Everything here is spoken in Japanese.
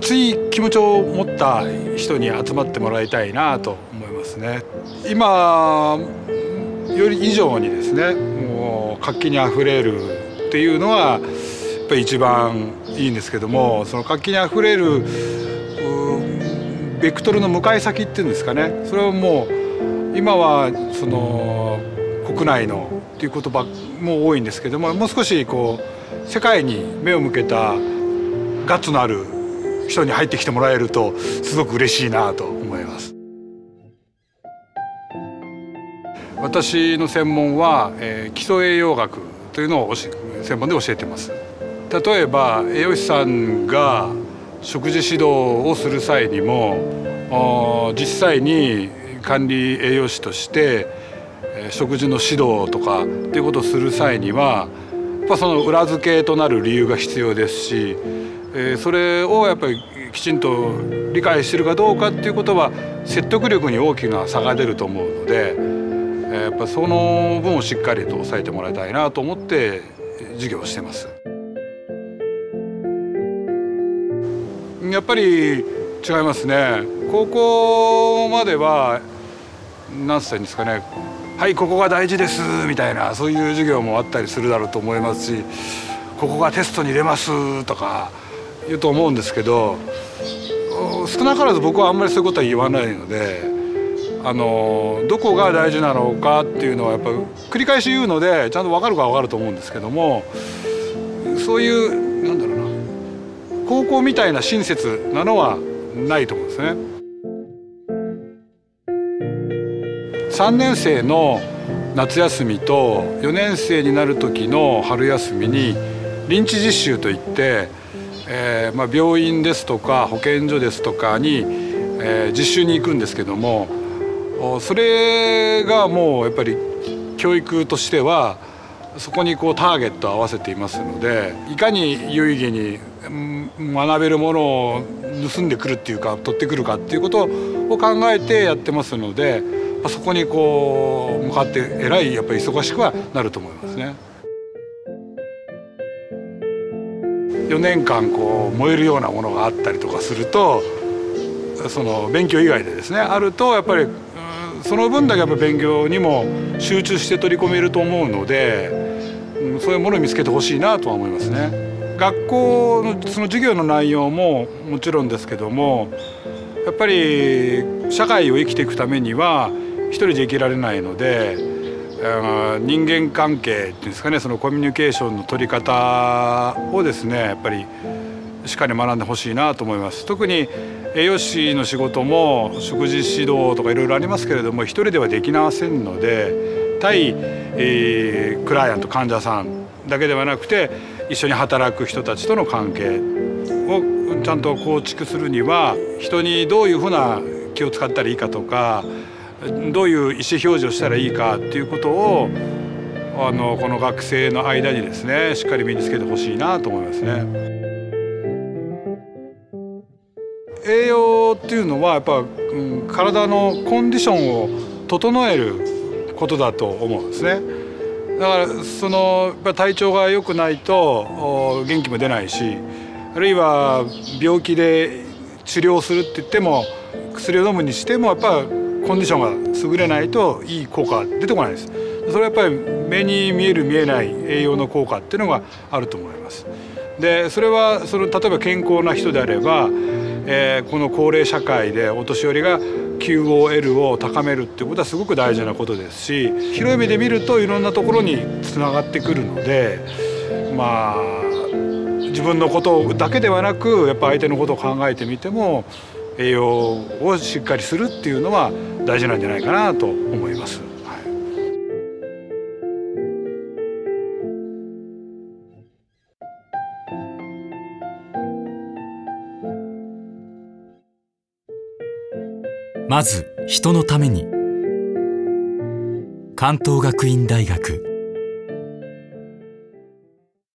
熱い気持ちを持った人に集まってもらいたいなと思いますね。今より以上にですねもう活気にあふれるっていうのはやっぱり一番いいんですけどもその活気にあふれるベクトルの向かい先っていうんですかねそれはもう今はその国内のっていう言葉も多いんですけどももう少しこう世界に目を向けたガッツのある人に入ってきてもらえるとすごく嬉しいなと思います。私の専門は、えー、基礎栄養学というのを専門で教えてます。例えば栄養士さんが食事指導をする際にも実際に管理栄養士として食事の指導とかっていうことをする際にはやっぱその裏付けとなる理由が必要ですしそれをやっぱりきちんと理解してるかどうかっていうことは説得力に大きな差が出ると思うのでやっぱその分をしっかりと抑えてもらいたいなと思って授業をしてます。やっぱり違いますね高校までは何歳ですかねはいここが大事ですみたいなそういう授業もあったりするだろうと思いますしここがテストに入れますとか言うと思うんですけど少なからず僕はあんまりそういうことは言わないのであのどこが大事なのかっていうのはやっぱり繰り返し言うのでちゃんと分かるか分かると思うんですけどもそういうなんだろうな高校みたいな親切なのはないと思うんですね。3年生の夏休みと4年生になる時の春休みに臨地実習といって、えーまあ、病院ですとか保健所ですとかに、えー、実習に行くんですけどもそれがもうやっぱり教育としてはそこにこうターゲットを合わせていますのでいかに有意義に学べるものを盗んでくるっていうか取ってくるかっていうことを考えてやってますのでそこにこう向かってえらいやっぱり忙しくはなると思いますね。4年間こう燃えるようなものがあったりとかするとその勉強以外でですねあるとやっぱりその分だけやっぱ勉強にも集中して取り込めると思うのでそういうものを見つけてほしいなとは思いますね。学校のその授業の内容ももちろんですけどもやっぱり社会を生きていくためには一人じゃ生きられないので人間関係っていうんですかねそのコミュニケーションの取り方をですねやっぱりしっかり学んでほしいなと思います。特に栄養士の仕事も食事指導とかいろいろありますけれども一人ではできませんので対、えー、クライアント患者さんだけではなくて一緒に働く人たちとの関係をちゃんと構築するには人にどういうふうな気を使ったらいいかとかどういう意思表示をしたらいいかっていうことをあのこの学生の間にですねしっかり身につけてほしいなと思いますね。栄養っていうのはやっぱ、うん、体のコンディションを整えることだと思うんですね。だからその体調が良くないと元気も出ないしあるいは病気で治療するって言っても薬を飲むにしてもやっぱコンディションが優れないといい効果出てこないです。それはやっぱり目に見える見えない栄養の効果っていうのがあると思います。でそれはその例えば健康な人であれば、えー、この高齢社会でお年寄りが QOL を高めるっていうことはすごく大事なことですし広い目で見るといろんなところにつながってくるのでまあ自分のことだけではなくやっぱ相手のことを考えてみても栄養をしっかりするっていうのは大事なんじゃないかなと思います。まず人のために。関東学院大学。